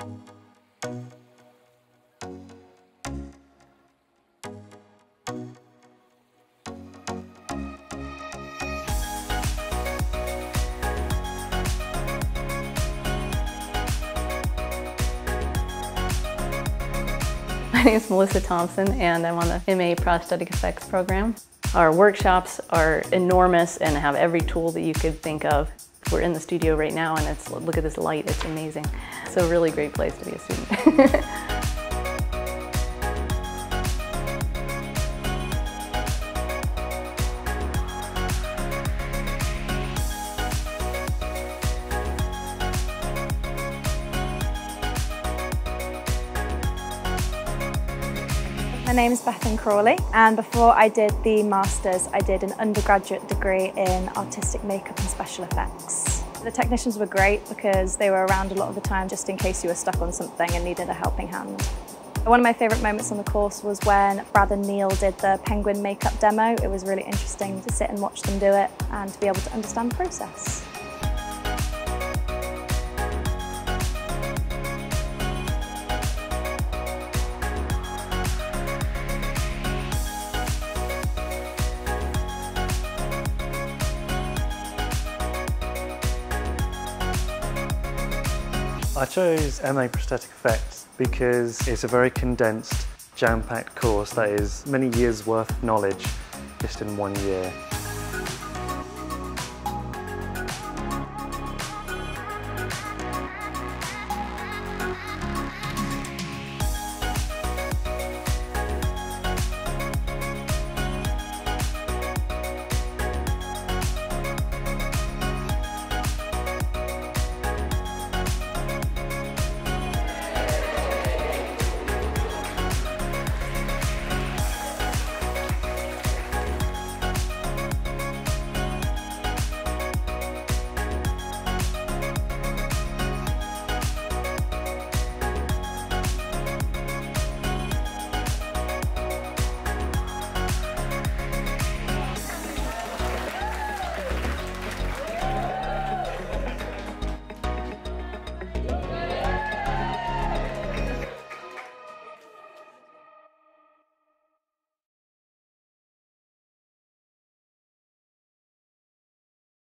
My name is Melissa Thompson and I'm on the MA Prosthetic Effects program. Our workshops are enormous and have every tool that you could think of. We're in the studio right now and it's look at this light, it's amazing. It's a really great place to be a student. My name is Bethan Crawley and before I did the Masters I did an undergraduate degree in artistic makeup and special effects. The technicians were great because they were around a lot of the time just in case you were stuck on something and needed a helping hand. One of my favourite moments on the course was when Brad and Neill did the penguin makeup demo. It was really interesting to sit and watch them do it and to be able to understand the process. I chose MA Prosthetic Effects because it's a very condensed, jam-packed course that is many years worth of knowledge just in one year.